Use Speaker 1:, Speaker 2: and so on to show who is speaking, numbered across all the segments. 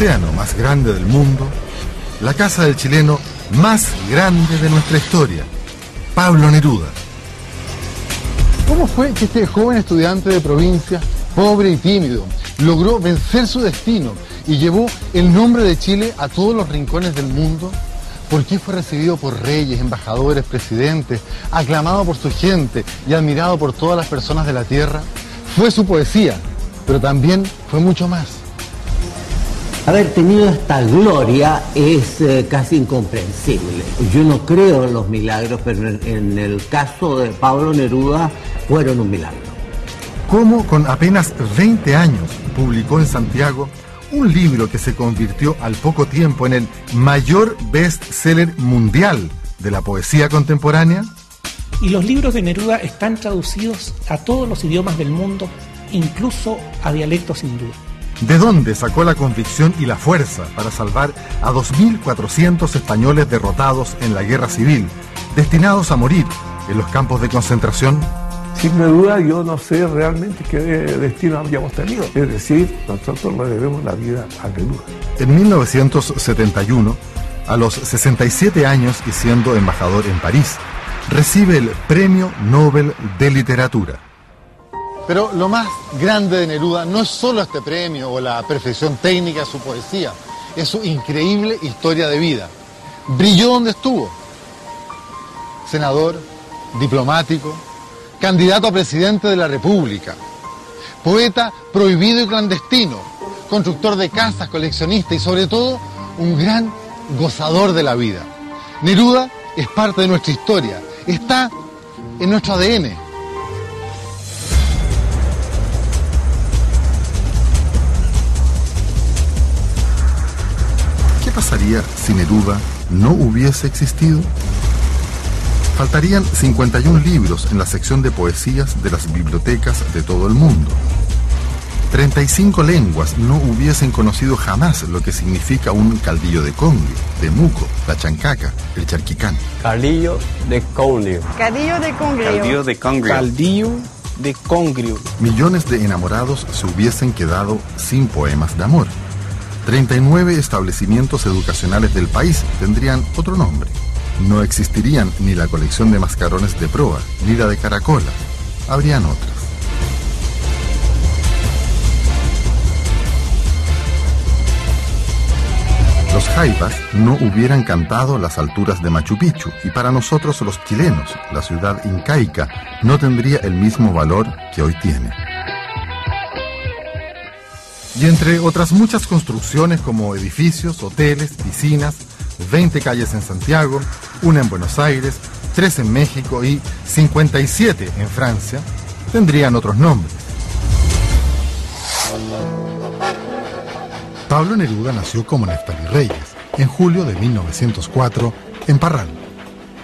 Speaker 1: océano más grande del mundo, la casa del chileno más grande de nuestra historia, Pablo Neruda.
Speaker 2: ¿Cómo fue que este joven estudiante de provincia, pobre y tímido, logró vencer su destino y llevó el nombre de Chile a todos los rincones del mundo? ¿Por qué fue recibido por reyes, embajadores, presidentes, aclamado por su gente y admirado por todas las personas de la tierra? Fue su poesía, pero también fue mucho más.
Speaker 3: Haber tenido esta gloria es eh, casi incomprensible. Yo no creo en los milagros, pero en, en el caso de Pablo Neruda fueron un milagro.
Speaker 1: ¿Cómo con apenas 20 años publicó en Santiago un libro que se convirtió al poco tiempo en el mayor bestseller mundial de la poesía contemporánea?
Speaker 4: Y los libros de Neruda están traducidos a todos los idiomas del mundo, incluso a dialectos hindú.
Speaker 1: ¿De dónde sacó la convicción y la fuerza para salvar a 2.400 españoles derrotados en la guerra civil, destinados a morir en los campos de concentración?
Speaker 5: Sin duda yo no sé realmente qué destino habríamos tenido. Es decir, nosotros le debemos la vida a Neruda.
Speaker 1: En 1971, a los 67 años y siendo embajador en París, recibe el Premio Nobel de Literatura.
Speaker 2: Pero lo más grande de Neruda no es solo este premio o la perfección técnica de su poesía, es su increíble historia de vida. Brilló donde estuvo. Senador, diplomático, candidato a presidente de la República, poeta prohibido y clandestino, constructor de casas, coleccionista y sobre todo un gran gozador de la vida. Neruda es parte de nuestra historia, está en nuestro ADN.
Speaker 1: ¿Qué pasaría si Neruda no hubiese existido? Faltarían 51 libros en la sección de poesías de las bibliotecas de todo el mundo. 35 lenguas no hubiesen conocido jamás lo que significa un caldillo de congrio, de muco, la chancaca, el charquicán.
Speaker 6: Caldillo de congrio.
Speaker 7: Caldillo de congrio.
Speaker 6: Caldillo de congrio.
Speaker 4: Caldillo de congrio.
Speaker 1: Millones de enamorados se hubiesen quedado sin poemas de amor. 39 establecimientos educacionales del país tendrían otro nombre. No existirían ni la colección de mascarones de proa, ni la de caracola. Habrían otras. Los jaivas no hubieran cantado las alturas de Machu Picchu y para nosotros los chilenos, la ciudad incaica no tendría el mismo valor que hoy tiene. Y entre otras muchas construcciones como edificios, hoteles, piscinas, 20 calles en Santiago, una en Buenos Aires, tres en México y 57 en Francia, tendrían otros nombres. Pablo Neruda nació como Neftalí Reyes, en julio de 1904, en Parral.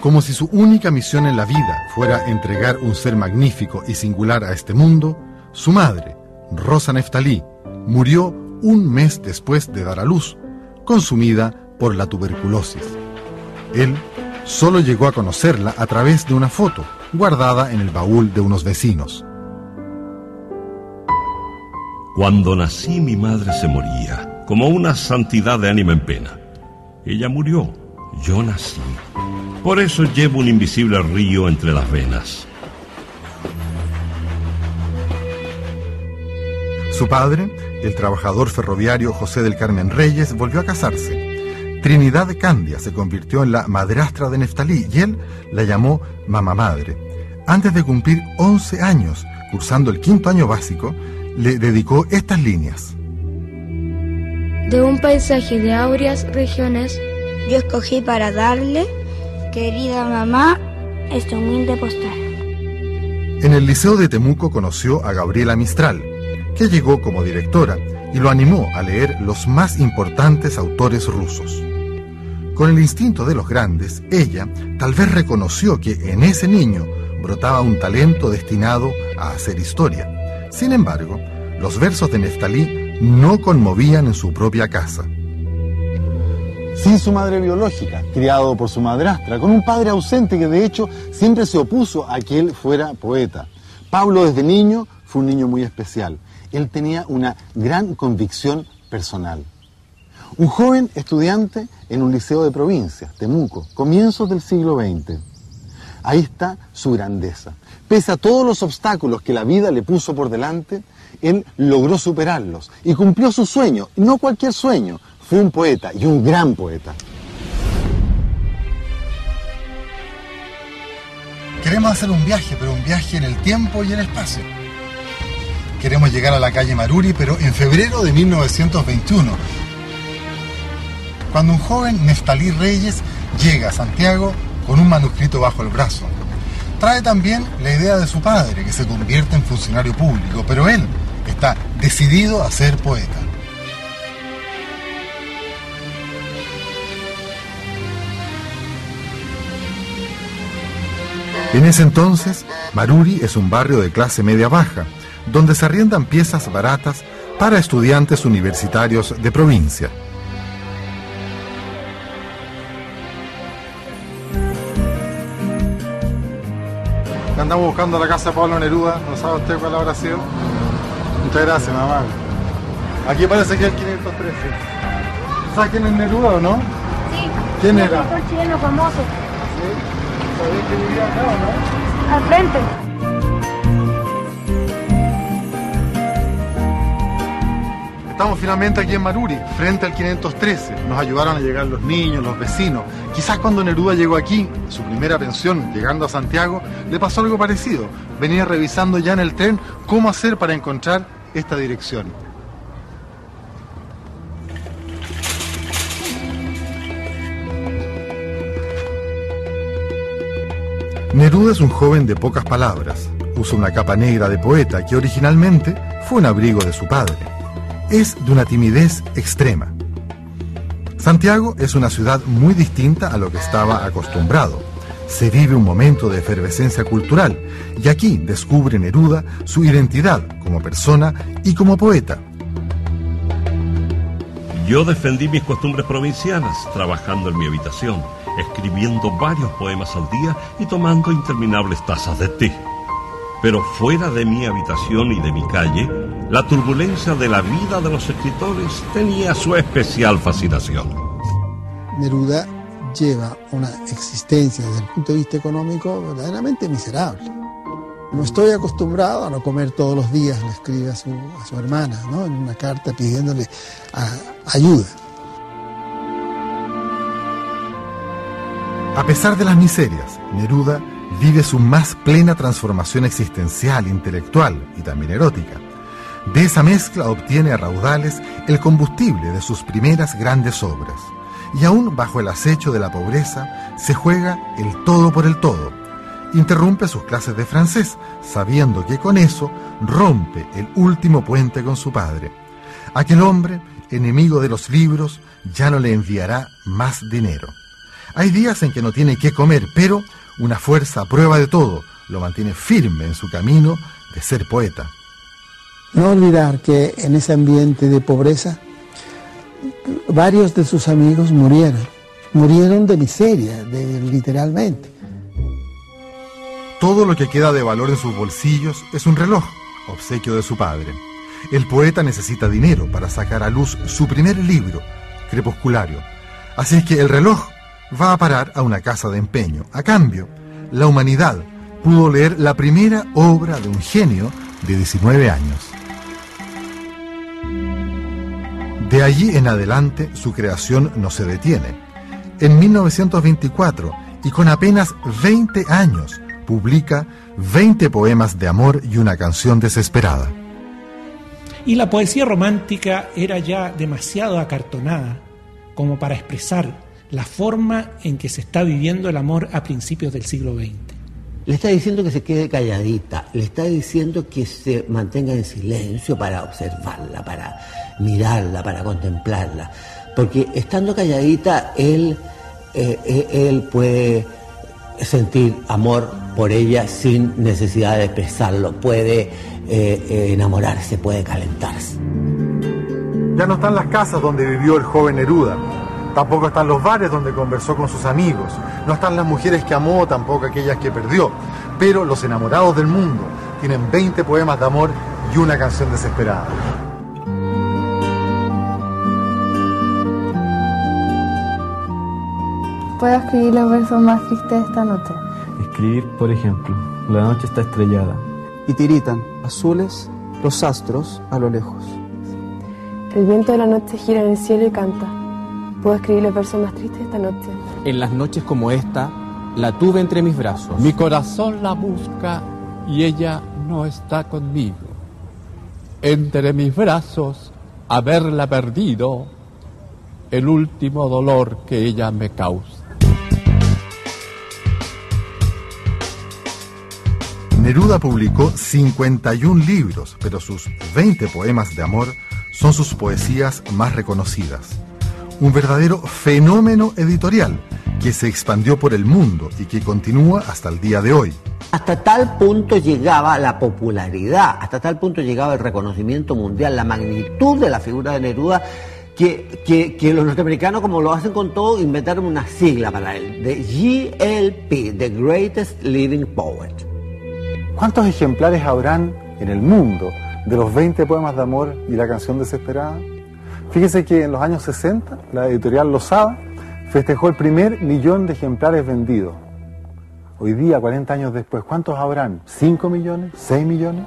Speaker 1: Como si su única misión en la vida fuera entregar un ser magnífico y singular a este mundo, su madre, Rosa Neftalí, murió un mes después de dar a luz, consumida por la tuberculosis. Él solo llegó a conocerla a través de una foto guardada en el baúl de unos vecinos.
Speaker 8: Cuando nací mi madre se moría, como una santidad de ánima en pena. Ella murió, yo nací. Por eso llevo un invisible río entre las venas.
Speaker 1: Su padre, el trabajador ferroviario José del Carmen Reyes, volvió a casarse. Trinidad Candia se convirtió en la madrastra de Neftalí y él la llamó mamá madre. Antes de cumplir 11 años, cursando el quinto año básico, le dedicó estas líneas.
Speaker 9: De un paisaje de áureas regiones,
Speaker 10: yo escogí para darle, querida mamá, este humilde postal.
Speaker 1: En el Liceo de Temuco conoció a Gabriela Mistral, que llegó como directora y lo animó a leer los más importantes autores rusos. Con el instinto de los grandes, ella tal vez reconoció que en ese niño brotaba un talento destinado a hacer historia. Sin embargo, los versos de Neftalí no conmovían en su propia casa.
Speaker 2: Sin su madre biológica, criado por su madrastra, con un padre ausente que de hecho siempre se opuso a que él fuera poeta. Pablo desde niño fue un niño muy especial. Él tenía una gran convicción personal. Un joven estudiante en un liceo de provincia, Temuco, comienzos del siglo XX. Ahí está su grandeza. Pese a todos los obstáculos que la vida le puso por delante, él logró superarlos y cumplió su sueño. No cualquier sueño, fue un poeta y un gran poeta.
Speaker 1: Queremos hacer un viaje, pero un viaje en el tiempo y el espacio. Queremos llegar a la calle Maruri, pero en febrero de 1921, cuando un joven Neftalí Reyes llega a Santiago con un manuscrito bajo el brazo. Trae también la idea de su padre, que se convierte en funcionario público, pero él está decidido a ser poeta. En ese entonces, Maruri es un barrio de clase media baja, donde se arriendan piezas baratas para estudiantes universitarios de provincia. Andamos buscando la casa de Pablo Neruda, ¿no sabe usted cuál habrá sido? Muchas gracias, mamá. Aquí parece que es el 513. ¿Sabe quién es Neruda o no?
Speaker 10: Sí.
Speaker 1: ¿Quién era?
Speaker 10: Un chileno famoso.
Speaker 1: ¿Sabía que vivía acá o no?
Speaker 10: Al frente.
Speaker 1: Estamos finalmente aquí en Maruri, frente al 513. Nos ayudaron a llegar los niños, los vecinos. Quizás cuando Neruda llegó aquí, su primera pensión, llegando a Santiago, le pasó algo parecido. Venía revisando ya en el tren cómo hacer para encontrar esta dirección. Neruda es un joven de pocas palabras. Usa una capa negra de poeta que originalmente fue un abrigo de su padre. Es de una timidez extrema. Santiago es una ciudad muy distinta a lo que estaba acostumbrado. Se vive un momento de efervescencia cultural y aquí descubre Neruda su identidad como persona y como poeta.
Speaker 8: Yo defendí mis costumbres provincianas, trabajando en mi habitación, escribiendo varios poemas al día y tomando interminables tazas de té. Pero fuera de mi habitación y de mi calle, la turbulencia de la vida de los escritores tenía su especial fascinación.
Speaker 7: Neruda lleva una existencia desde el punto de vista económico verdaderamente miserable. No estoy acostumbrado a no comer todos los días, le escribe a su, a su hermana, ¿no? en una carta pidiéndole a- ayuda.
Speaker 1: A pesar de las miserias, Neruda vive su más plena transformación existencial, intelectual y también erótica. De esa mezcla obtiene a raudales el combustible de sus primeras grandes obras. Y aún bajo el acecho de la pobreza, se juega el todo por el todo. Interrumpe sus clases de francés, sabiendo que con eso rompe el último puente con su padre. Aquel hombre, enemigo de los libros, ya no le enviará más dinero. Hay días en que no tiene qué comer, pero una fuerza a prueba de todo lo mantiene firme en su camino de ser poeta.
Speaker 7: No olvidar que en ese ambiente de pobreza, varios de sus amigos murieron. Murieron de miseria, de, literalmente.
Speaker 1: Todo lo que queda de valor en sus bolsillos es un reloj, obsequio de su padre. El poeta necesita dinero para sacar a luz su primer libro, Crepusculario. Así es que el reloj va a parar a una casa de empeño. A cambio, la humanidad pudo leer la primera obra de un genio de 19 años. De allí en adelante su creación no se detiene. En 1924, y con apenas 20 años, publica 20 poemas de amor y una canción desesperada.
Speaker 4: Y la poesía romántica era ya demasiado acartonada como para expresar la forma en que se está viviendo el amor a principios del siglo XX.
Speaker 3: Le está diciendo que se quede calladita, le está diciendo que se mantenga en silencio para observarla, para mirarla, para contemplarla. Porque estando calladita, él, eh, eh, él puede sentir amor por ella sin necesidad de expresarlo, puede eh, eh, enamorarse, puede calentarse.
Speaker 1: Ya no están las casas donde vivió el joven Neruda, tampoco están los bares donde conversó con sus amigos, no están las mujeres que amó, tampoco aquellas que perdió, pero los enamorados del mundo tienen 20 poemas de amor y una canción desesperada.
Speaker 11: ¿Puedo escribir los versos más tristes de esta noche?
Speaker 12: Escribir, por ejemplo, la noche está estrellada.
Speaker 13: Y tiritan, azules, los astros a lo lejos.
Speaker 11: El viento de la noche gira en el cielo y canta. ¿Puedo escribir los versos más tristes esta noche?
Speaker 14: En las noches como esta, la tuve entre mis brazos.
Speaker 15: Mi corazón la busca y ella no está conmigo. Entre mis brazos, haberla perdido, el último dolor que ella me causa.
Speaker 1: Neruda publicó 51 libros, pero sus 20 poemas de amor son sus poesías más reconocidas. Un verdadero fenómeno editorial que se expandió por el mundo y que continúa hasta el día de hoy.
Speaker 3: Hasta tal punto llegaba la popularidad, hasta tal punto llegaba el reconocimiento mundial, la magnitud de la figura de Neruda, que, que, que, los norteamericanos, como lo hacen con todo, inventaron una sigla para él, de GLP, The Greatest Living Poet.
Speaker 2: ¿Cuántos ejemplares habrán en el mundo de los 20 poemas de amor y la canción desesperada? Fíjese que en los años 60 la editorial Lozada festejó el primer millón de ejemplares vendidos. Hoy día, 40 años después, ¿cuántos habrán? ¿5 millones? ¿6 millones?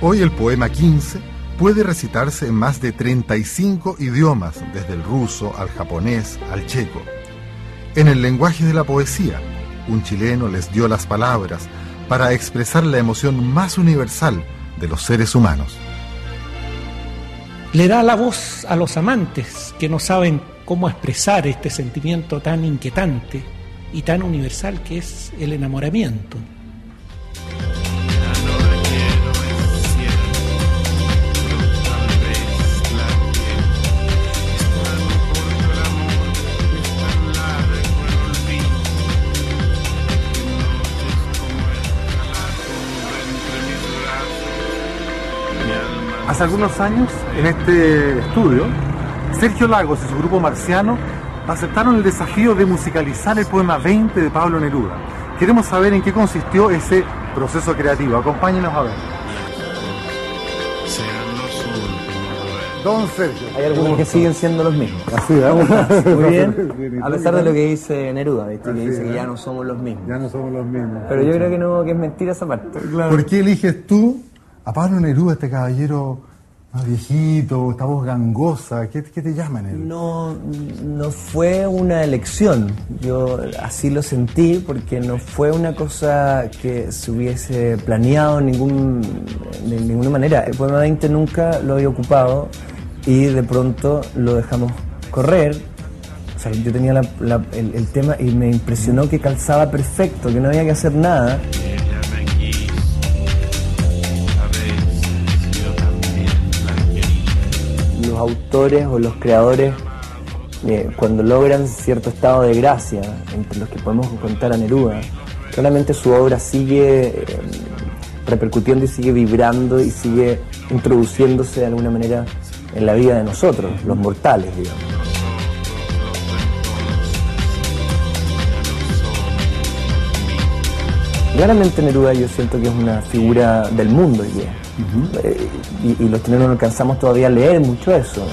Speaker 1: Hoy el poema 15 puede recitarse en más de 35 idiomas, desde el ruso al japonés al checo. En el lenguaje de la poesía, un chileno les dio las palabras para expresar la emoción más universal de los seres humanos.
Speaker 4: Le da la voz a los amantes que no saben cómo expresar este sentimiento tan inquietante y tan universal que es el enamoramiento.
Speaker 2: Hace algunos años, en este estudio, Sergio Lagos y su grupo marciano aceptaron el desafío de musicalizar el poema 20 de Pablo Neruda. Queremos saber en qué consistió ese proceso creativo. Acompáñenos a ver. Don Sergio.
Speaker 12: Hay algunos que siguen siendo los mismos.
Speaker 2: Así, ¿eh?
Speaker 12: Muy bien. A pesar de lo que dice Neruda, ¿viste? que dice que ya no somos los mismos.
Speaker 2: Ya no somos los mismos.
Speaker 12: Pero yo creo que no, que es mentira esa parte.
Speaker 2: ¿Por qué eliges tú a Pablo Neruda, este caballero más viejito, esta voz gangosa? ¿Qué, te llaman él?
Speaker 12: No, no fue una elección. Yo así lo sentí porque no fue una cosa que se hubiese planeado ningún, de ninguna manera. El poema 20 nunca lo había ocupado y de pronto lo dejamos correr. O sea, yo tenía la, la, el tema y me impresionó que calzaba perfecto, que no había que hacer nada. Autores o los creadores, eh, cuando logran cierto estado de gracia, entre los que podemos contar a Neruda, claramente su obra sigue eh, repercutiendo y sigue vibrando y sigue introduciéndose de alguna manera en la vida de nosotros, los mortales, digamos. Claramente Neruda yo siento que es una figura del mundo hoy día. Eh, y, y, los chilenos no alcanzamos todavía a leer mucho eso.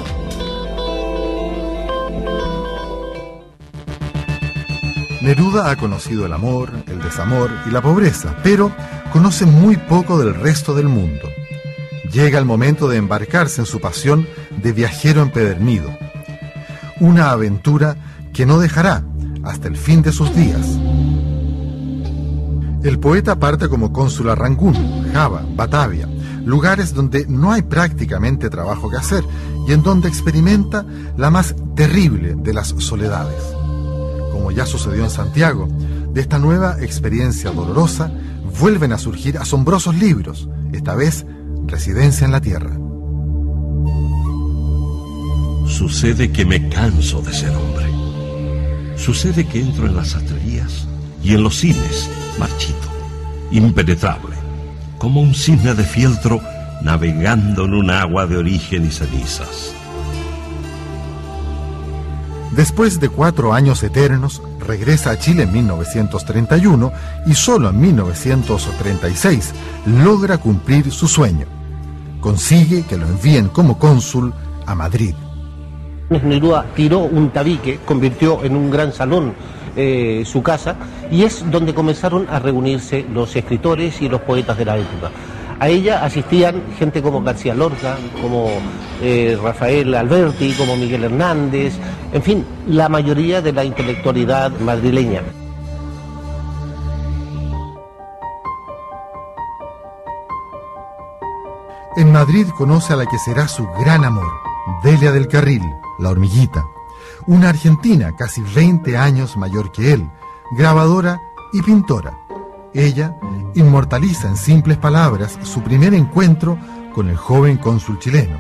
Speaker 1: Neruda ha conocido el amor, el desamor y la pobreza, pero conoce muy poco del resto del mundo. Llega el momento de embarcarse en su pasión de viajero empedernido. Una aventura que no dejará hasta el fin de sus días. El poeta parte como cónsul a Rangún, Java, Batavia, lugares donde no hay prácticamente trabajo que hacer y en donde experimenta la más terrible de las soledades. Como ya sucedió en Santiago, de esta nueva experiencia dolorosa vuelven a surgir asombrosos libros, esta vez Residencia en la Tierra.
Speaker 8: Sucede que me canso de ser hombre. Sucede que entro en las sastrerías y en los cines marchito, impenetrable, como un cisne de fieltro navegando en un agua de origen y cenizas.
Speaker 1: Después de cuatro años eternos, regresa a Chile en 1931 y solo en 1936 logra cumplir su sueño. Consigue que lo envíen como cónsul a Madrid.
Speaker 16: Neruda tiró un tabique, convirtió en un gran salón eh, su casa y es donde comenzaron a reunirse los escritores y los poetas de la época. A ella asistían gente como García Lorca, como eh, Rafael Alberti, como Miguel Hernández, en fin, la mayoría de la intelectualidad madrileña.
Speaker 1: En Madrid conoce a la que será su gran amor, Delia del Carril, la hormiguita, una argentina casi 20 años mayor que él, grabadora y pintora. Ella inmortaliza en simples palabras su primer encuentro con el joven cónsul chileno.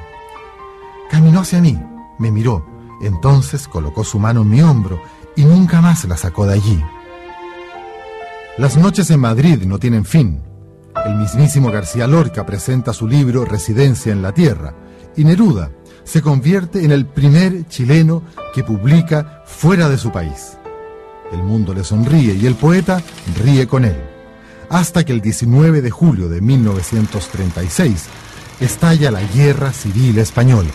Speaker 1: Caminó hacia mí, me miró, entonces colocó su mano en mi hombro y nunca más la sacó de allí. Las noches en Madrid no tienen fin. El mismísimo García Lorca presenta su libro Residencia en la Tierra y Neruda se convierte en el primer chileno que publica fuera de su país. El mundo le sonríe y el poeta ríe con él hasta que el 19 de julio de 1936 estalla la Guerra Civil Española.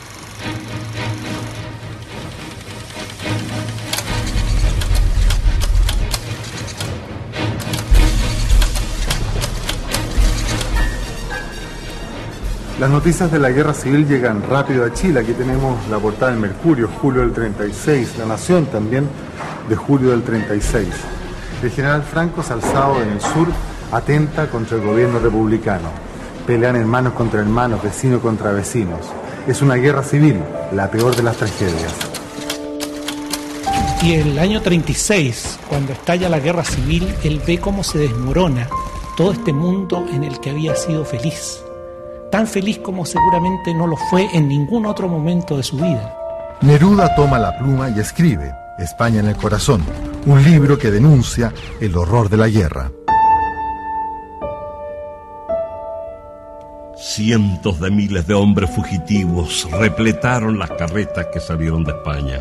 Speaker 2: Las noticias de la guerra civil llegan rápido a Chile. Aquí tenemos la portada del Mercurio, julio del 36. La Nación también, de julio del 36. El general Franco alzado en el sur atenta contra el gobierno republicano. Pelean hermanos contra hermanos, vecinos contra vecinos. Es una guerra civil, la peor de las tragedias.
Speaker 4: Y en el año 36, cuando estalla la guerra civil, él ve cómo se desmorona todo este mundo en el que había sido feliz. Tan feliz como seguramente no lo fue en ningún otro momento de su vida.
Speaker 1: Neruda toma la pluma y escribe España en el corazón, un libro que denuncia el horror de la guerra.
Speaker 8: Cientos de miles de hombres fugitivos repletaron las carretas que salieron de España.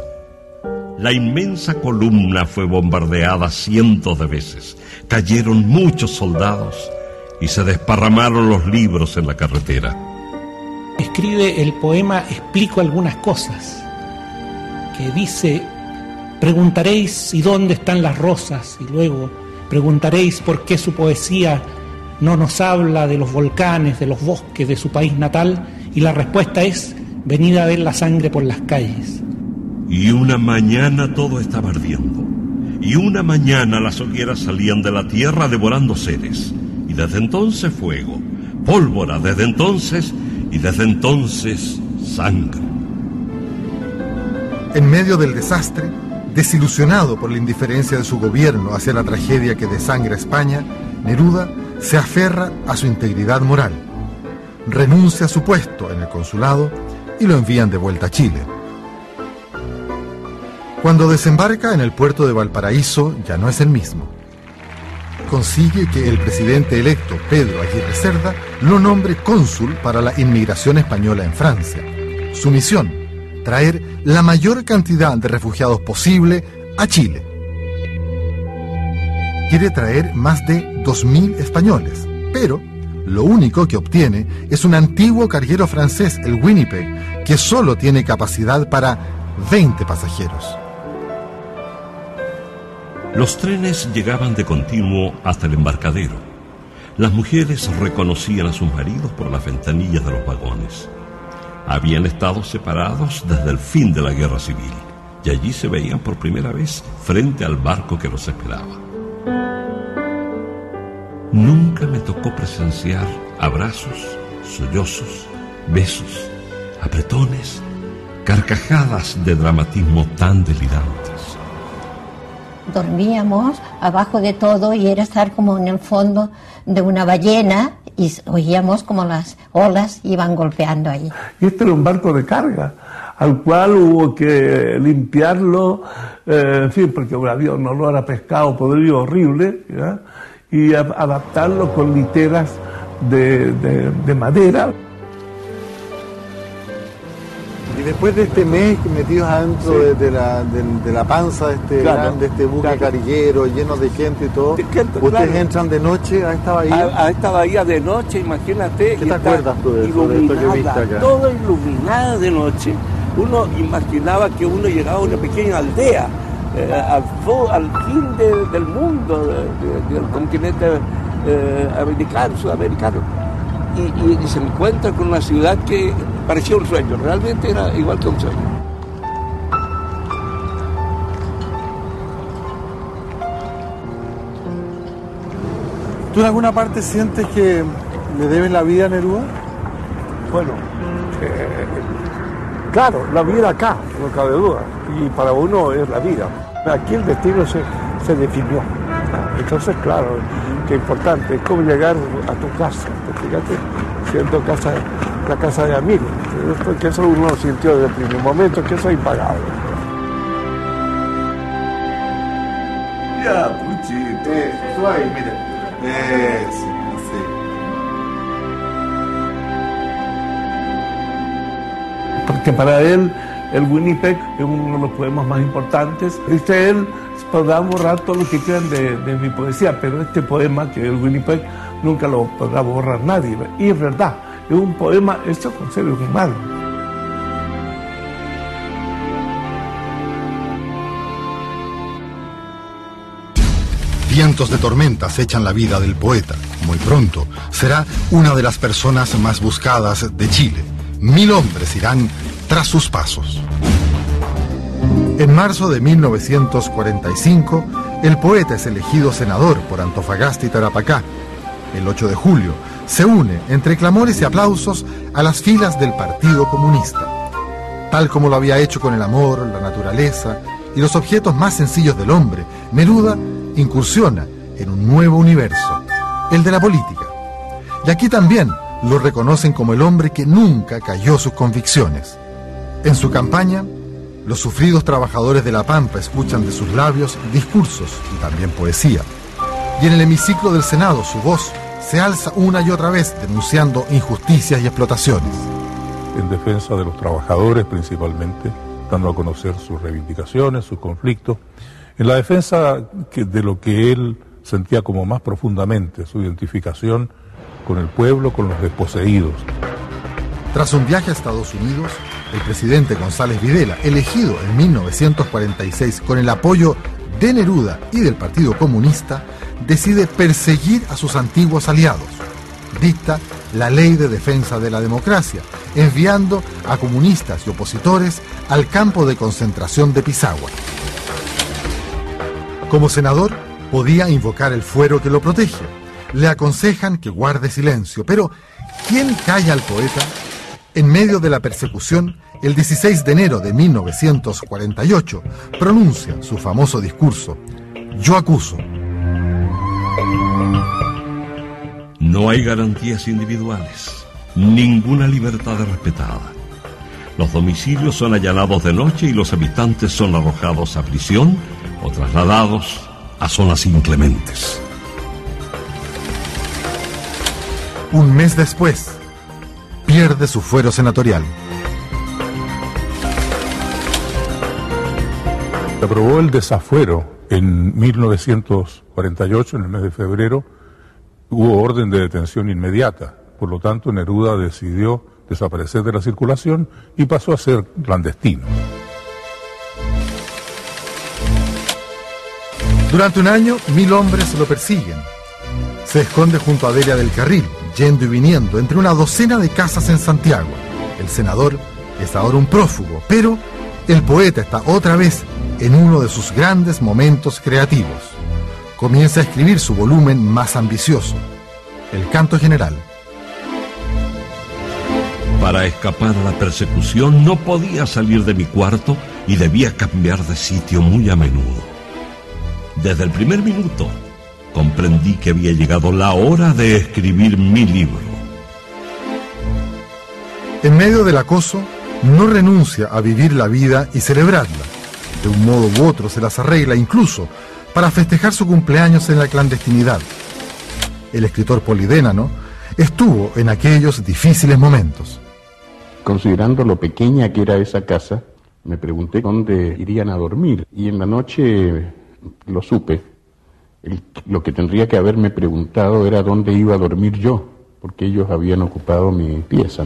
Speaker 8: La inmensa columna fue bombardeada cientos de veces. Cayeron muchos soldados y se desparramaron los libros en la carretera.
Speaker 4: Escribe el poema Explico algunas cosas, que dice, preguntaréis ¿y dónde están las rosas? Y luego preguntaréis por qué su poesía no nos habla de los volcanes, de los bosques de su país natal, y la respuesta es, venid a ver la sangre por las calles.
Speaker 8: Y una mañana todo estaba ardiendo, y una mañana las hogueras salían de la tierra devorando seres, y desde entonces fuego, pólvora desde entonces, y desde entonces sangre.
Speaker 1: En medio del desastre, desilusionado por la indiferencia de su gobierno hacia la tragedia que desangra España, Neruda se aferra a su integridad moral, renuncia a su puesto en el consulado y lo envían de vuelta a Chile. Cuando desembarca en el puerto de Valparaíso ya no es el mismo. Consigue que el presidente electo Pedro Aguirre Cerda lo nombre cónsul para la inmigración española en Francia. Su misión, traer la mayor cantidad de refugiados posible a Chile quiere traer más de 2.000 españoles, pero lo único que obtiene es un antiguo carguero francés, el Winnipeg, que solo tiene capacidad para 20 pasajeros.
Speaker 8: Los trenes llegaban de continuo hasta el embarcadero. Las mujeres reconocían a sus maridos por las ventanillas de los vagones. Habían estado separados desde el fin de la guerra civil y allí se veían por primera vez frente al barco que los esperaba. Nunca me tocó presenciar abrazos, sollozos, besos, apretones, carcajadas de dramatismo tan delirantes.
Speaker 17: Dormíamos abajo de todo y era estar como en el fondo de una ballena y oíamos como las olas iban golpeando ahí.
Speaker 5: Y este era un barco de carga al cual hubo que limpiarlo, eh, en fin, porque un olor a pescado podrido horrible, y adaptarlo con literas de, madera.
Speaker 2: Después de este mes metidos adentro de, la, de, la, panza de este, grande, este buque carguero lleno de gente y todo, ustedes entran de noche a esta bahía.
Speaker 5: A, esta bahía de noche, imagínate.
Speaker 2: ¿Qué te acuerdas tú de
Speaker 5: eso, iluminada, Toda iluminada de noche. uno imaginaba que uno llegaba a una pequeña aldea, eh, al, al, fin del mundo, del continente eh, americano, sudamericano. Y, y, se encuentra con una ciudad que parecía un sueño, realmente era igual que un sueño.
Speaker 2: ¿Tú en alguna parte sientes que le deben la vida a Neruda?
Speaker 5: Bueno, eh, claro, la vida acá, no cabe duda, y para uno es la vida. Aquí el destino se, se definió. Entonces, claro, qué importante, es como llegar a tu casa, fíjate, siendo casa, la casa de amigos, que eso uno sintió desde el primer momento, que eso es impagable.
Speaker 18: Ya, puchito, eso, suave, mira, eso, así.
Speaker 5: Porque para él el Winnipeg es uno de los poemas más importantes. Dice él, podrán borrar todo lo que quieran de, de, mi poesía, pero este poema, que es el Winnipeg, nunca lo podrá borrar nadie. Y es verdad, un poema hecho con seres.
Speaker 1: Vientos de tormentas echan la vida del poeta. Muy pronto será una de las personas más buscadas de Chile. Mil hombres irán tras sus pasos. En marzo de 1945, el poeta es elegido senador por Antofagasta y Tarapacá. El 8 de julio, se une, entre clamores y aplausos, a las filas del Partido Comunista. Tal como lo había hecho con el amor, la naturaleza y los objetos más sencillos del hombre, Neruda incursiona en un nuevo universo, el de la política. Y aquí también lo reconocen como el hombre que nunca cayó sus convicciones. En su campaña, los sufridos trabajadores de La Pampa escuchan de sus labios discursos y también poesía. Y en el hemiciclo del Senado su voz se alza una y otra vez denunciando injusticias y explotaciones.
Speaker 19: En defensa de los trabajadores principalmente, dando a conocer sus reivindicaciones, sus conflictos, en la defensa de lo que él sentía como más profundamente, su identificación con el pueblo, con los desposeídos.
Speaker 1: Tras un viaje a Estados Unidos, el presidente González Videla, elegido en 1946 con el apoyo de Neruda y del Partido Comunista, decide perseguir a sus antiguos aliados. Dicta la Ley de Defensa de la Democracia, enviando a comunistas y opositores al campo de concentración de Pisagua. Como senador, podía invocar el fuero que lo protege. Le aconsejan que guarde silencio, pero ¿quién calla al poeta? En medio de la persecución, el 16 de enero de 1948, pronuncia su famoso discurso, Yo acuso.
Speaker 8: No hay garantías individuales, ninguna libertad respetada. Los domicilios son allanados de noche y los habitantes son arrojados a prisión o trasladados a zonas inclementes.
Speaker 1: Un mes después, pierde su fuero senatorial.
Speaker 19: Se aprobó el desafuero en 1948, en el mes de febrero, hubo orden de detención inmediata. Por lo tanto, Neruda decidió desaparecer de la circulación y pasó a ser clandestino.
Speaker 1: Durante un año, mil hombres lo persiguen. Se esconde junto a Delia del Carril, yendo y viniendo entre una docena de casas en Santiago. El senador es ahora un prófugo, pero el poeta está otra vez en uno de sus grandes momentos creativos. Comienza a escribir su volumen más ambicioso, El Canto General.
Speaker 8: Para escapar a la persecución no podía salir de mi cuarto y debía cambiar de sitio muy a menudo. Desde el primer minuto comprendí que había llegado la hora de escribir mi libro.
Speaker 1: En medio del acoso, no renuncia a vivir la vida y celebrarla. De un modo u otro se las arregla incluso para festejar su cumpleaños en la clandestinidad. El escritor polidénano estuvo en aquellos difíciles momentos.
Speaker 20: Considerando lo pequeña que era esa casa, me pregunté dónde irían a dormir y en la noche lo supe. El- lo que tendría que haberme preguntado era dónde iba a dormir yo, porque ellos habían ocupado mi pieza.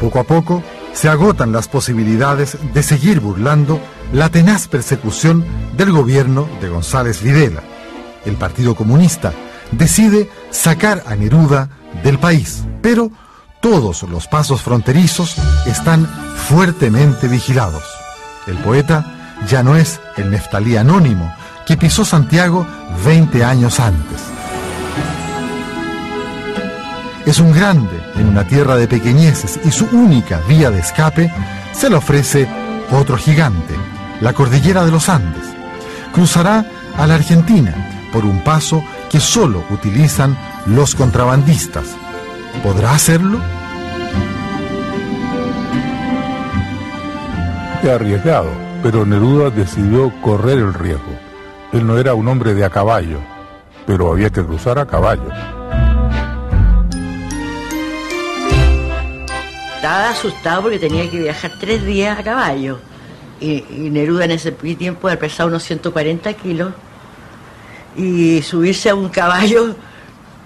Speaker 1: Poco a poco se agotan las posibilidades de seguir burlando la tenaz persecución del gobierno de González Videla. El Partido Comunista decide sacar a Neruda del país, pero todos los pasos fronterizos están fuertemente vigilados. El poeta ya no es el neftalí anónimo que pisó Santiago 20 años antes. Es un grande en una tierra de pequeñeces y su única vía de escape se le ofrece otro gigante, la cordillera de los Andes. Cruzará a la Argentina por un paso que solo utilizan los contrabandistas. ¿Podrá hacerlo?
Speaker 19: arriesgado, pero Neruda decidió correr el riesgo. Él no era un hombre de a caballo, pero había que cruzar a caballo.
Speaker 21: Estaba asustado porque tenía que viajar tres días a caballo. Y, Neruda en ese tiempo había pesado unos 140 kilos. Y subirse a un caballo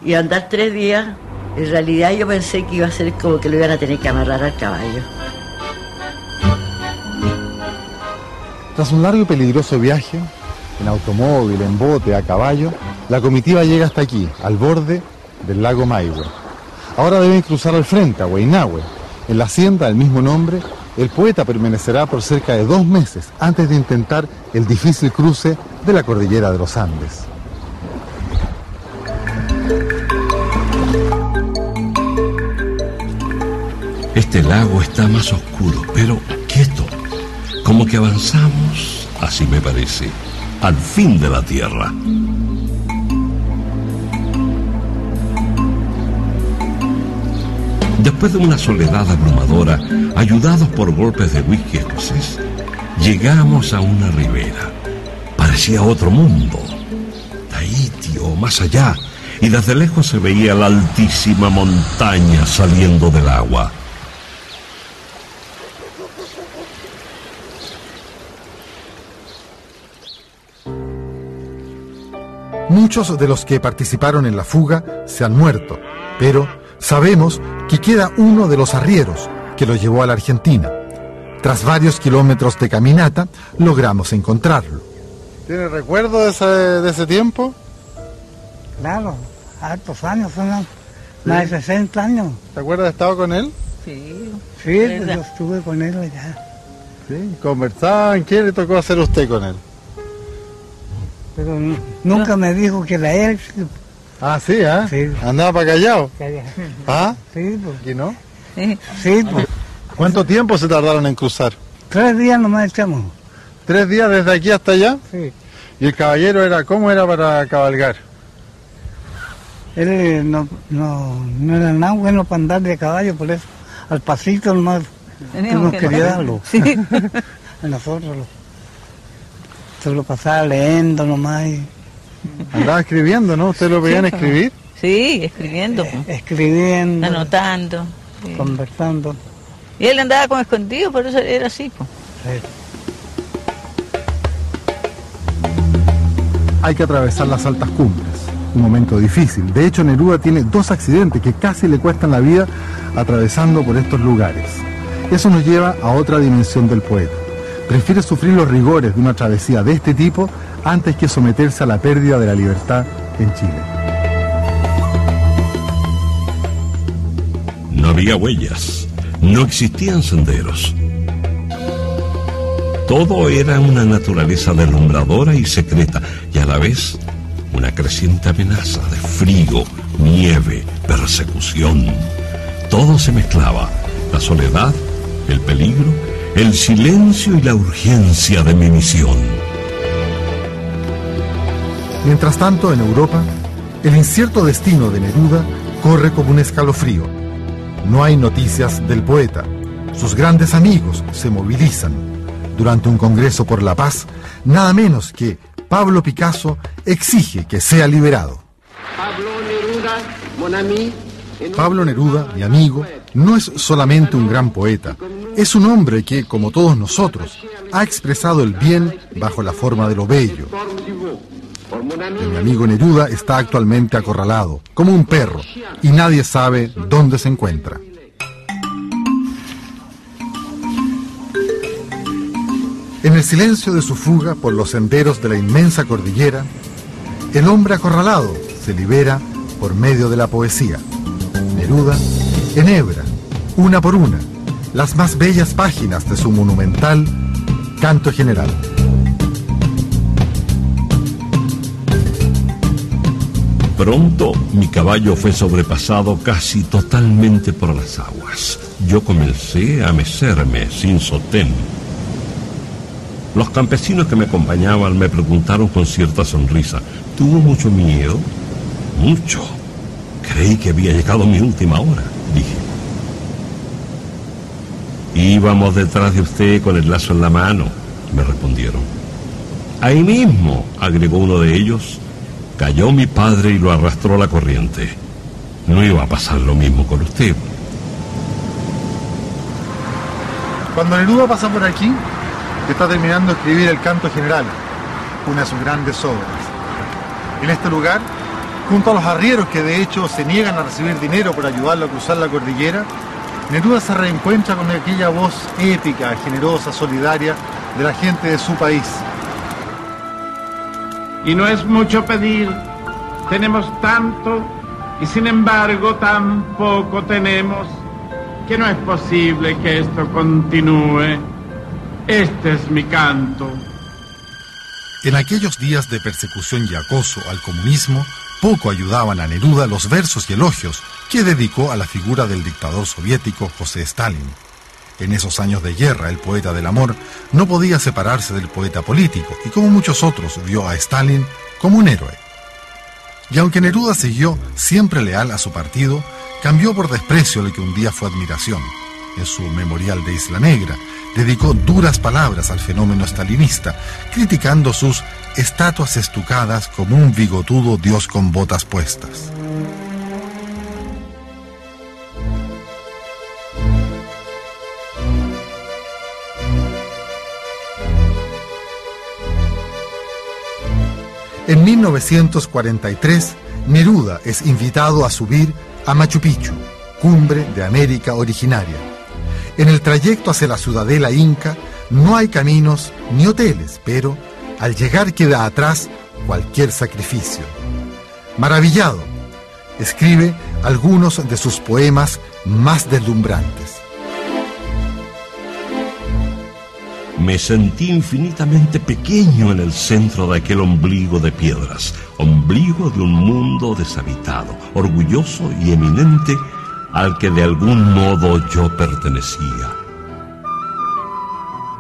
Speaker 21: y andar tres días, en realidad yo pensé que iba a ser como que lo iban a tener que amarrar al caballo.
Speaker 2: Tras un largo y peligroso viaje, en automóvil, en bote, a caballo, la comitiva llega hasta aquí, al borde del lago Maihue. Ahora deben cruzar al frente, a Huaynahue. En la hacienda del mismo nombre, el poeta permanecerá por cerca de dos meses antes de intentar el difícil cruce de la cordillera de los Andes.
Speaker 8: Este lago está más oscuro, pero quieto. Como que avanzamos, así me parece, al fin de la tierra. Después de una soledad abrumadora, ayudados por golpes de whisky escocés, llegamos a una ribera. Parecía otro mundo. Tahiti o más allá, y desde lejos se veía la altísima montaña saliendo del agua.
Speaker 1: Muchos de los que participaron en la fuga se han muerto, pero sabemos que queda uno de los arrieros que lo llevó a la Argentina. Tras varios kilómetros de caminata, logramos encontrarlo.
Speaker 2: ¿Tiene recuerdo de ese, de ese tiempo?
Speaker 22: Claro, hartos años, son más de 60 años.
Speaker 2: ¿Te acuerdas de estado con él?
Speaker 22: Sí, sí, yo estuve con él allá.
Speaker 2: Sí, conversaban, ¿qué le tocó hacer usted con él?
Speaker 22: Pero nunca me dijo que era él.
Speaker 2: Ah, sí, ¿ah?
Speaker 22: Sí.
Speaker 2: ¿Andaba para callado? ¿Ah?
Speaker 22: Sí, pues.
Speaker 2: ¿Y no?
Speaker 22: Sí, pues.
Speaker 2: ¿Cuánto tiempo se tardaron en cruzar?
Speaker 22: Tres días nomás echamos.
Speaker 2: ¿Tres días desde aquí hasta allá?
Speaker 22: Sí.
Speaker 2: ¿Y el caballero era, cómo era para cabalgar?
Speaker 22: Él eh, no, no, no era nada bueno para andar de caballo, por eso al pasito nomás
Speaker 23: Teníamos
Speaker 22: tuvimos
Speaker 23: que
Speaker 22: que
Speaker 23: andar.
Speaker 22: llevarlo.
Speaker 23: Sí.
Speaker 22: Nosotros lo, se lo pasaba leyendo nomás y
Speaker 2: Andaba escribiendo, ¿no? ¿Usted lo veían
Speaker 23: Sí,
Speaker 2: escribir?
Speaker 23: Sí, escribiendo, pues,
Speaker 22: escribiendo,
Speaker 23: anotando. sí.
Speaker 22: conversando.
Speaker 23: Y él andaba como escondido, por eso era así. Pues.
Speaker 1: Hay que atravesar las altas cumbres, un momento difícil. De hecho, Neruda tiene dos accidentes que casi le cuestan la vida atravesando por estos lugares. Eso nos lleva a otra dimensión del poeta. Prefiere sufrir los rigores de una travesía de este tipo antes que someterse a la pérdida de la libertad en Chile.
Speaker 8: No había huellas, no existían senderos. Todo era una naturaleza deslumbradora y secreta, y a la vez una creciente amenaza de frío, nieve, persecución. Todo se mezclaba, la soledad, el peligro, el silencio y la urgencia de mi misión.
Speaker 1: Mientras tanto, en Europa, el incierto destino de Neruda corre como un escalofrío. No hay noticias del poeta. Sus grandes amigos se movilizan. Durante un Congreso por la Paz, nada menos que Pablo Picasso exige que sea liberado.
Speaker 24: Pablo Neruda, mon ami,
Speaker 1: Pablo Neruda, mi amigo, no es solamente un gran poeta, es un hombre que, como todos nosotros, ha expresado el bien bajo la forma de lo bello. Mi amigo Neruda está actualmente acorralado, como un perro, y nadie sabe dónde se encuentra. En el silencio de su fuga por los senderos de la inmensa cordillera, el hombre acorralado se libera por medio de la poesía. Neruda enhebra, una por una, las más bellas páginas de su monumental Canto General.
Speaker 8: Pronto mi caballo fue sobrepasado casi totalmente por las aguas. Yo comencé a mecerme sin sostén. Los campesinos que me acompañaban me preguntaron con cierta sonrisa, ¿tuvo mucho miedo? Mucho. Creí que había llegado mi última hora, dije. Íbamos detrás de usted con el lazo en la mano, me respondieron. Ahí mismo, agregó uno de ellos, cayó mi padre y lo arrastró la corriente. No iba a pasar lo mismo con usted.
Speaker 1: Cuando Neruda pasa por aquí, está terminando de escribir el Canto General, una de sus grandes obras. En este lugar, junto a los arrieros que de hecho se niegan a recibir dinero por ayudarlo a cruzar la cordillera, Neruda se reencuentra con aquella voz épica, generosa, solidaria de la gente de su país.
Speaker 24: Y no es mucho pedir, tenemos tanto y sin embargo tan poco tenemos que no es posible que esto continúe. Este es mi canto.
Speaker 1: En aquellos días de persecución y acoso al comunismo, poco ayudaban a Neruda los versos y elogios que dedicó a la figura del dictador soviético José Stalin. En esos años de guerra, el poeta del amor no podía separarse del poeta político y como muchos otros vio a Stalin como un héroe. Y aunque Neruda siguió siempre leal a su partido, cambió por desprecio lo que un día fue admiración. En su memorial de Isla Negra, dedicó duras palabras al fenómeno stalinista, criticando sus estatuas estucadas como un bigotudo dios con botas puestas. En 1943, Neruda es invitado a subir a Machu Picchu, cumbre de América originaria. En el trayecto hacia la ciudadela inca no hay caminos ni hoteles, pero al llegar queda atrás cualquier sacrificio. Maravillado, escribe algunos de sus poemas más deslumbrantes.
Speaker 8: Me sentí infinitamente pequeño en el centro de aquel ombligo de piedras, ombligo de un mundo deshabitado, orgulloso y eminente al que de algún modo yo pertenecía.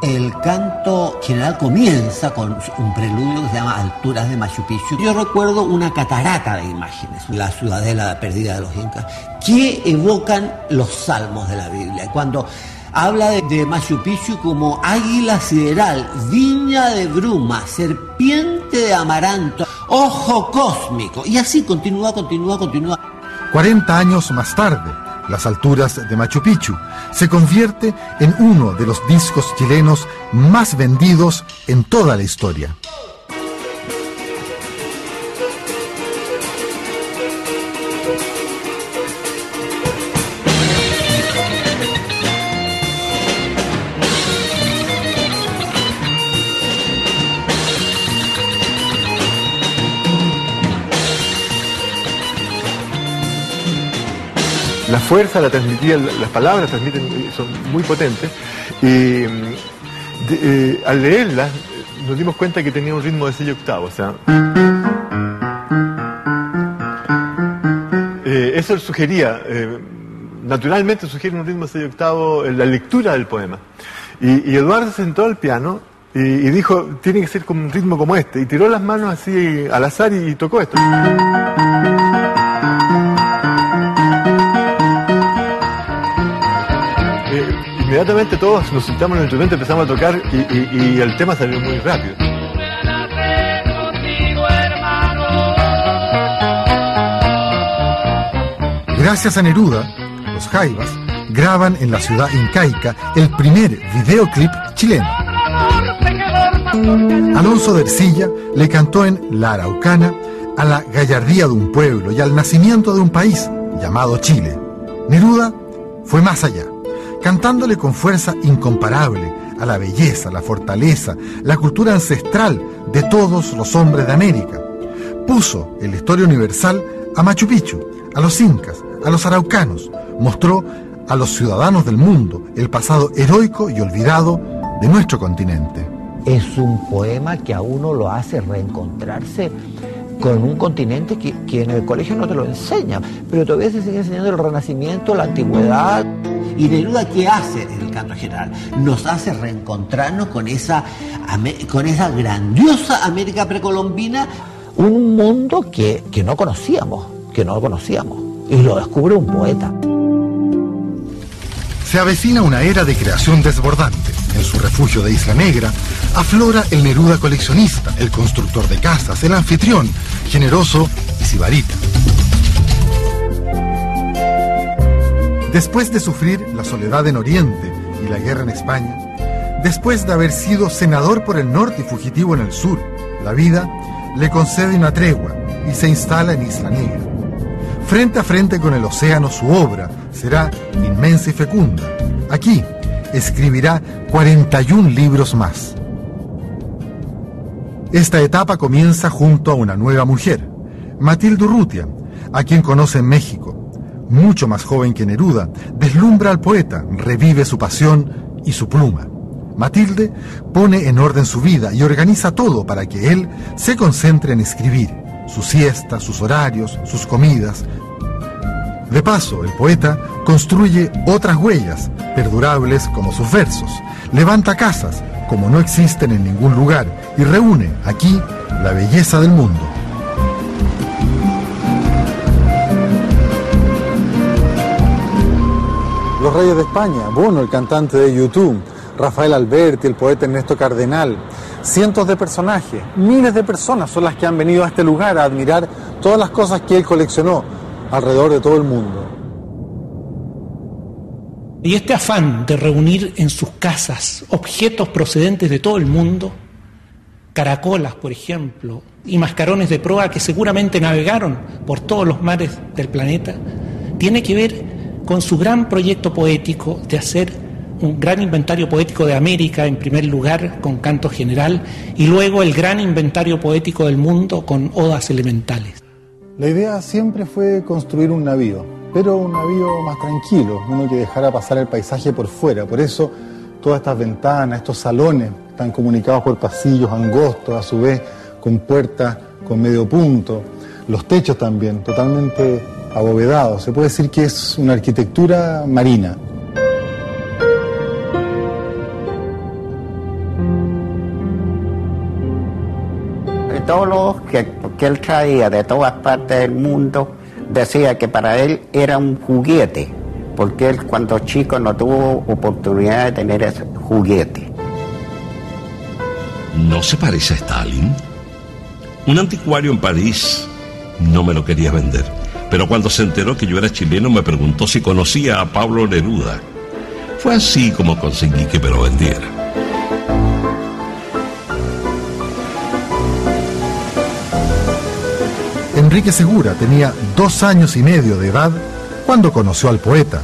Speaker 3: El canto general comienza con un preludio que se llama Alturas de Machu Picchu. Yo recuerdo una catarata de imágenes, la ciudadela perdida de los incas, que evocan los salmos de la Biblia. Cuando habla de, Machu Picchu como águila sideral, viña de bruma, serpiente de amaranto, ojo cósmico. Y así continúa, continúa, continúa.
Speaker 1: 40 años más tarde, las alturas de Machu Picchu se convierte en uno de los discos chilenos más vendidos en toda la historia.
Speaker 25: La fuerza la transmitía, las palabras transmiten, son muy potentes. Y eh, al leerlas nos dimos cuenta que tenía un ritmo de 6 octavos. O sea, eh, eso sugería, eh, naturalmente sugiere un ritmo de 6 octavos en la lectura del poema. Y, Eduardo se sentó al piano y, dijo, tiene que ser como un ritmo como este. Y tiró las manos así al azar y tocó esto. Inmediatamente todos nos sentamos en el instrumento, empezamos a tocar y, y, el tema salió muy rápido.
Speaker 1: Gracias a Neruda, los Jaivas graban en la ciudad incaica el primer videoclip chileno. Alonso de Ercilla le cantó en La Araucana a la gallardía de un pueblo y al nacimiento de un país llamado Chile. Neruda fue más allá cantándole con fuerza incomparable a la belleza, la fortaleza, la cultura ancestral de todos los hombres de América. Puso en la historia universal a Machu Picchu, a los incas, a los araucanos, mostró a los ciudadanos del mundo el pasado heroico y olvidado de nuestro continente.
Speaker 3: Es un poema que a uno lo hace reencontrarse con un continente que, que en el colegio no te lo enseña, pero todavía se sigue enseñando el renacimiento, la antigüedad. ¿Y Neruda qué hace en el canto general? Nos hace reencontrarnos con esa, con esa grandiosa América precolombina, un mundo que, que no conocíamos, que no conocíamos, y lo descubre un poeta.
Speaker 1: Se avecina una era de creación desbordante. En su refugio de Isla Negra, aflora el Neruda coleccionista, el constructor de casas, el anfitrión, generoso y sibarita. Después de sufrir la soledad en Oriente y la guerra en España, después de haber sido senador por el norte y fugitivo en el sur, la vida le concede una tregua y se instala en Isla Negra. Frente a frente con el océano, su obra será inmensa y fecunda. Aquí escribirá 41 libros más. Esta etapa comienza junto a una nueva mujer, Matilde Urrutia, a quien conoce en México. Mucho más joven que Neruda, deslumbra al poeta, revive su pasión y su pluma. Matilde pone en orden su vida y organiza todo para que él se concentre en escribir, sus siestas, sus horarios, sus comidas. De paso, el poeta construye otras huellas, perdurables como sus versos, levanta casas como no existen en ningún lugar y reúne aquí la belleza del mundo.
Speaker 2: Los Reyes de España, Bono, el cantante de YouTube, Rafael Alberti, el poeta Ernesto Cardenal, cientos de personajes, miles de personas son las que han venido a este lugar a admirar todas las cosas que él coleccionó alrededor de todo el mundo.
Speaker 4: Y este afán de reunir en sus casas objetos procedentes de todo el mundo, caracolas, por ejemplo, y mascarones de proa que seguramente navegaron por todos los mares del planeta, tiene que ver con su gran proyecto poético de hacer un gran inventario poético de América en primer lugar con canto general y luego el gran inventario poético del mundo con odas elementales.
Speaker 2: La idea siempre fue construir un navío, pero un navío más tranquilo, uno que dejara pasar el paisaje por fuera. Por eso todas estas ventanas, estos salones están comunicados por pasillos angostos, a su vez con puertas con medio punto, los techos también totalmente abovedados. Se puede decir que es una arquitectura marina.
Speaker 26: De todos los que, que él traía de todas partes del mundo, decía que para él era un juguete, porque él cuando chico no tuvo oportunidad de tener ese juguete.
Speaker 8: ¿No se parece a Stalin? Un anticuario en París no me lo quería vender, pero cuando se enteró que yo era chileno me preguntó si conocía a Pablo Neruda. Fue así como conseguí que me lo vendiera.
Speaker 1: Enrique Segura tenía dos años y medio de edad cuando conoció al poeta.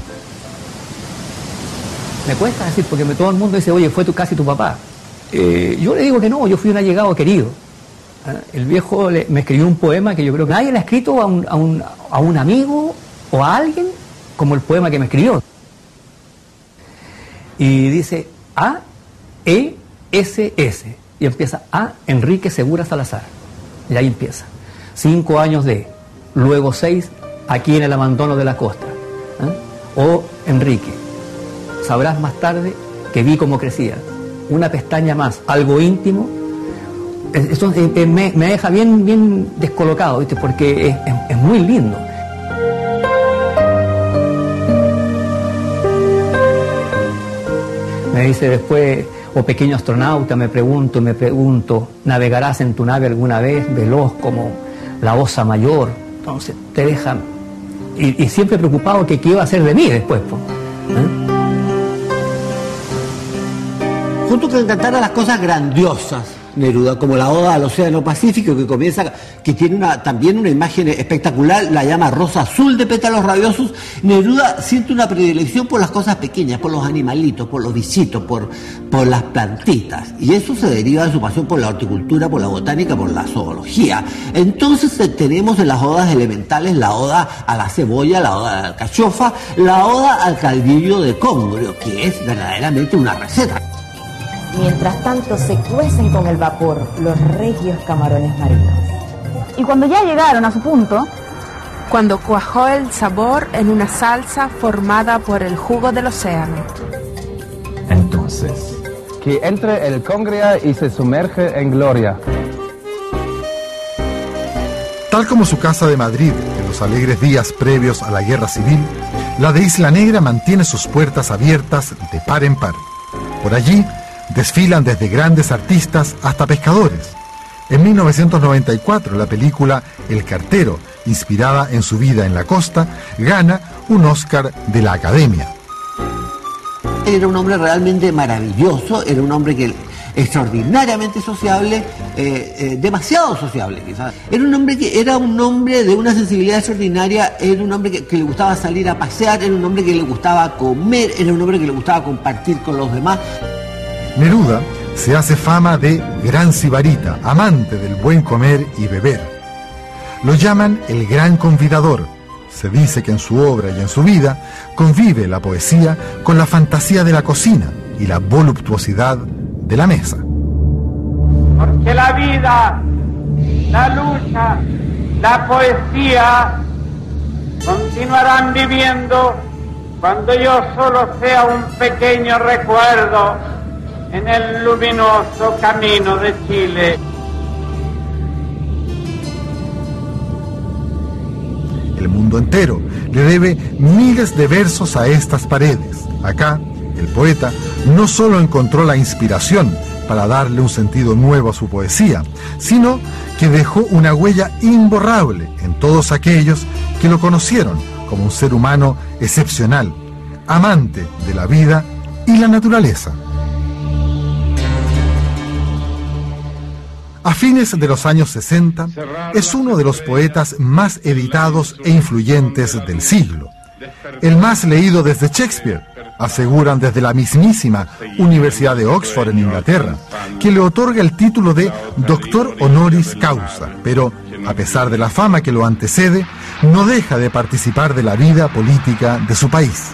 Speaker 27: Me cuesta decir, porque me- todo el mundo dice, oye, fue tu, casi tu papá. Eh, yo le digo que no, yo fui un allegado querido. ¿Ah? El viejo le- me escribió un poema que yo creo que nadie le ha escrito a un, a, un, a un amigo o a alguien como el poema que me escribió. Y dice A, E, S, S. Y empieza A, Enrique Segura Salazar. Y ahí empieza. Cinco años de, luego seis, aquí en el abandono de la costa. ¿Ah? O Enrique, sabrás más tarde que vi cómo crecía. Una pestaña más, algo íntimo. Es- Eso eh, eh, me, deja bien, bien descolocado, ¿viste? porque es muy lindo. Me dice después, o pequeño astronauta, me pregunto, me pregunto, ¿navegarás en tu nave alguna vez veloz como la osa mayor? Entonces te deja, y, siempre preocupado que qué iba a hacer de mí después. po.
Speaker 3: Junto con cantar a las cosas grandiosas Neruda, como la Oda al Océano Pacífico, que comienza, que tiene una, también una imagen espectacular, la llama Rosa Azul de pétalos rabiosos. Neruda siente una predilección por las cosas pequeñas, por los animalitos, por los por, por las plantitas. Y eso se deriva de su pasión por la horticultura, por la botánica, por la zoología. Entonces eh, tenemos en las odas elementales la oda a la cebolla, la oda a la alcachofa, la oda al caldillo de congrio, que es verdaderamente una receta.
Speaker 28: Mientras tanto se cuecen con el vapor los regios camarones marinos.
Speaker 29: Y cuando ya llegaron a su punto, cuando cuajó el sabor en una salsa formada por el jugo del océano.
Speaker 30: Entonces, que entre el congria y se sumerge en gloria.
Speaker 1: Tal como su casa de Madrid en los alegres días previos a la guerra civil, la de Isla Negra mantiene sus puertas abiertas de par en par. Por allí desfilan desde grandes artistas hasta pescadores. En 1994 la película El cartero, inspirada en su vida en la costa, gana un Oscar de la Academia.
Speaker 3: Era un hombre realmente maravilloso, era un hombre que extraordinariamente sociable, eh, eh, demasiado sociable quizás. Era un hombre que era un hombre de una sensibilidad extraordinaria, era un hombre que, que, le gustaba salir a pasear, era un hombre que le gustaba comer, era un hombre que le gustaba compartir con los demás.
Speaker 1: Neruda se hace fama de gran sibarita, amante del buen comer y beber. Lo llaman el gran convidador. Se dice que en su obra y en su vida convive la poesía con la fantasía de la cocina y la voluptuosidad de la mesa.
Speaker 24: Porque la vida, la lucha, la poesía continuarán viviendo cuando yo solo sea un pequeño recuerdo en el luminoso camino de Chile.
Speaker 1: El mundo entero le debe miles de versos a estas paredes. Acá, el poeta no solo encontró la inspiración para darle un sentido nuevo a su poesía, sino que dejó una huella imborrable en todos aquellos que lo conocieron como un ser humano excepcional, amante de la vida y la naturaleza. A fines de los años 60, es uno de los poetas más editados e influyentes del siglo. El más leído desde Shakespeare, aseguran desde la mismísima Universidad de Oxford en Inglaterra, que le otorga el título de Doctor Honoris Causa, pero, a pesar de la fama que lo antecede, no deja de participar de la vida política de su país.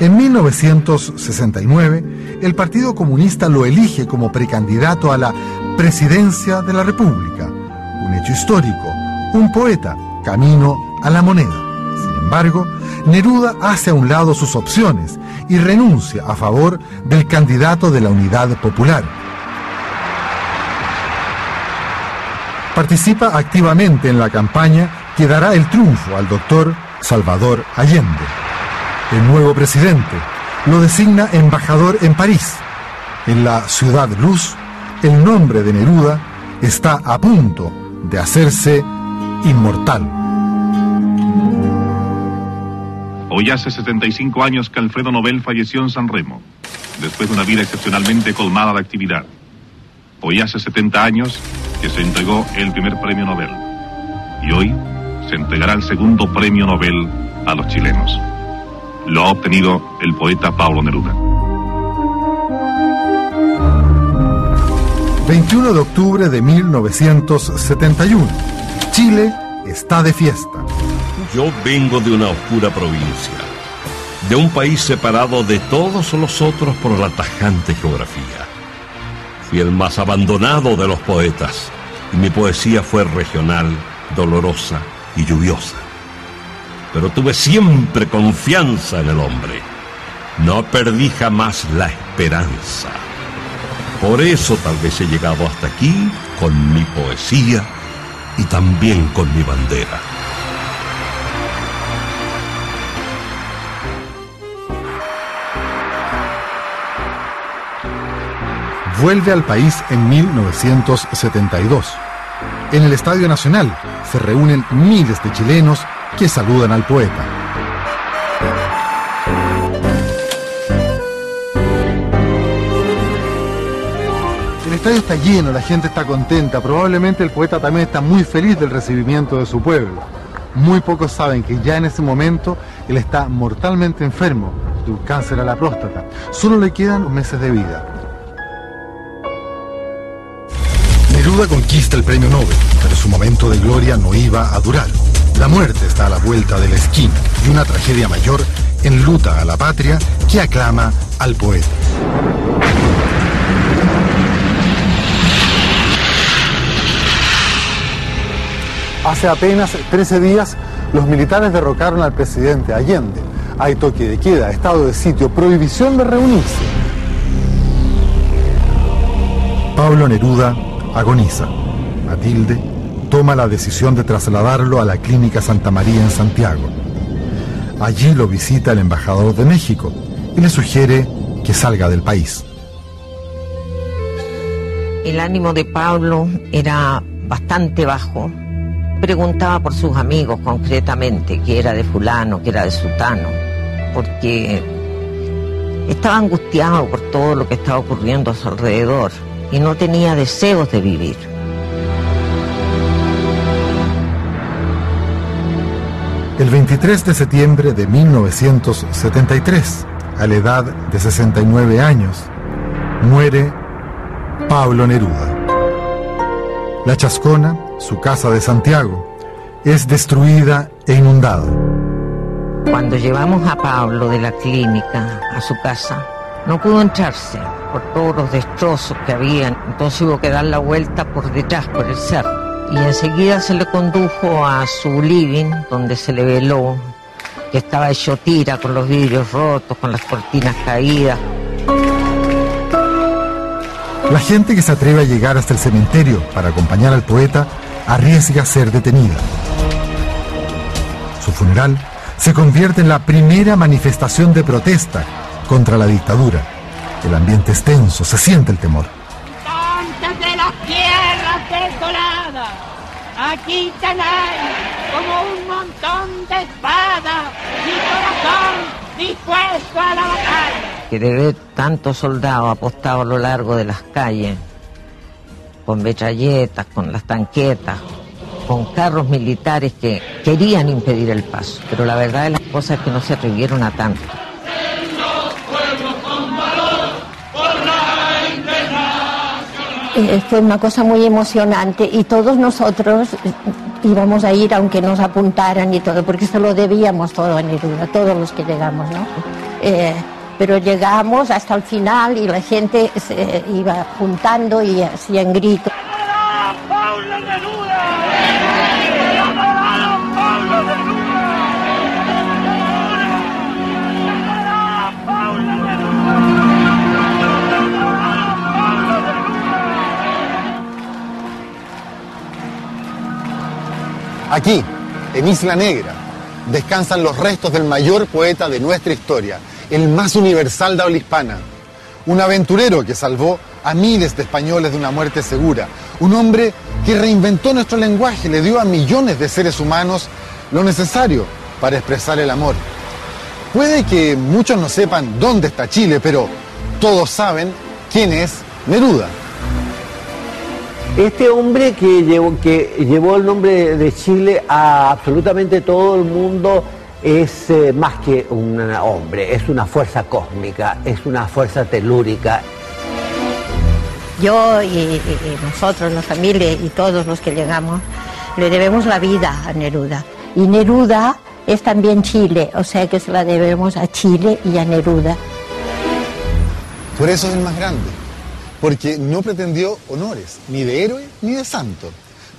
Speaker 1: En 1969, el Partido Comunista lo elige como precandidato a la presidencia de la República, un hecho histórico, un poeta, camino a la moneda. Sin embargo, Neruda hace a un lado sus opciones y renuncia a favor del candidato de la Unidad Popular. Participa activamente en la campaña que dará el triunfo al doctor Salvador Allende. El nuevo presidente lo designa embajador en París. En la ciudad luz, el nombre de Neruda está a punto de hacerse inmortal.
Speaker 31: Hoy hace 75 años que Alfredo Nobel falleció en San Remo, después de una vida excepcionalmente colmada de actividad. Hoy hace 70 años que se entregó el primer premio Nobel. Y hoy se entregará el segundo premio Nobel a los chilenos. Lo ha obtenido el poeta Pablo Neruda.
Speaker 1: 21 de octubre de 1971. Chile está de fiesta.
Speaker 8: Yo vengo de una oscura provincia, de un país separado de todos los otros por la tajante geografía. Fui el más abandonado de los poetas y mi poesía fue regional, dolorosa y lluviosa. Pero tuve siempre confianza en el hombre. No perdí jamás la esperanza. Por eso tal vez he llegado hasta aquí con mi poesía y también con mi bandera.
Speaker 1: Vuelve al país en 1972. En el Estadio Nacional se reúnen miles de chilenos que saludan al poeta.
Speaker 2: Estadio está lleno, la gente está contenta, probablemente el poeta también está muy feliz del recibimiento de su pueblo. Muy pocos saben que ya en ese momento él está mortalmente enfermo de un cáncer a la próstata. Solo le quedan meses de vida.
Speaker 1: Neruda conquista el premio Nobel, pero su momento de gloria no iba a durar. La muerte está a la vuelta de la esquina y una tragedia mayor enluta a la patria que aclama al poeta.
Speaker 2: Hace apenas 13 días, los militares derrocaron al presidente Allende. Hay toque de queda, estado de sitio, prohibición de reunirse.
Speaker 1: Pablo Neruda agoniza. Matilde toma la decisión de trasladarlo a la Clínica Santa María en Santiago. Allí lo visita el embajador de México y le sugiere que salga del país.
Speaker 32: El ánimo de Pablo era bastante bajo. Preguntaba por sus amigos concretamente, que era de fulano, que era de sutano, porque estaba angustiado por todo lo que estaba ocurriendo a su alrededor y no tenía deseos de vivir.
Speaker 1: El 23 de septiembre de 1973, a la edad de 69 años, muere Pablo Neruda. La Chascona, su casa de Santiago, es destruida e inundada.
Speaker 32: Cuando llevamos a Pablo de la clínica a su casa, no pudo entrarse por todos los destrozos que habían, entonces hubo que dar la vuelta por detrás, por el cerro. Y enseguida se le condujo a su living, donde se le veló que estaba hecho tira, con los vidrios rotos, con las cortinas caídas.
Speaker 1: La gente que se atreve a llegar hasta el cementerio para acompañar al poeta arriesga ser detenida. Su funeral se convierte en la primera manifestación de protesta contra la dictadura. El ambiente es tenso, se siente el temor.
Speaker 33: De las tierras desoladas, aquí tenéis como un montón de espadas y corazón dispuesto a la batalla.
Speaker 32: Que de ver tantos soldados apostados a lo largo de las calles, con metralletas, con las tanquetas, con carros militares que querían impedir el paso. Pero la verdad de las cosas es que no se atrevieron a tanto.
Speaker 34: Eh, fue una cosa muy emocionante y todos nosotros íbamos a ir aunque nos apuntaran y todo, porque se lo debíamos todo a Neruda, todos los que llegamos, ¿no? Eh, pero llegamos hasta el final y la gente se iba juntando y hacían gritos.
Speaker 2: Aquí, en Isla Negra, descansan los restos del mayor poeta de nuestra historia, el más universal de habla hispana. Un aventurero que salvó a miles de españoles de una muerte segura. Un hombre que reinventó nuestro lenguaje, le dio a millones de seres humanos lo necesario para expresar el amor. Puede que muchos no sepan dónde está Chile, pero todos saben quién es Neruda.
Speaker 3: Este hombre que llevó, que llevó el nombre de Chile a absolutamente todo el mundo es eh, más que un hombre, es una fuerza cósmica, es una fuerza telúrica.
Speaker 34: Yo y, y- y nosotros, la familia y todos los que llegamos, le debemos la vida a Neruda. Y Neruda es también Chile, o sea que se la debemos a Chile y a Neruda.
Speaker 2: Por eso es el más grande. Porque no pretendió honores, ni de héroe ni de santo.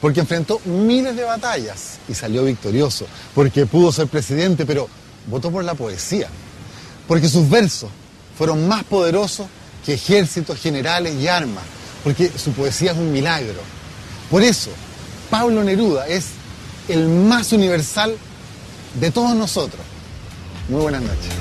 Speaker 2: Porque enfrentó miles de batallas y salió victorioso. Porque pudo ser presidente, pero votó por la poesía. Porque sus versos fueron más poderosos que ejércitos, generales y armas. Porque su poesía es un milagro. Por eso, Pablo Neruda es el más universal de todos nosotros. Muy buenas noches.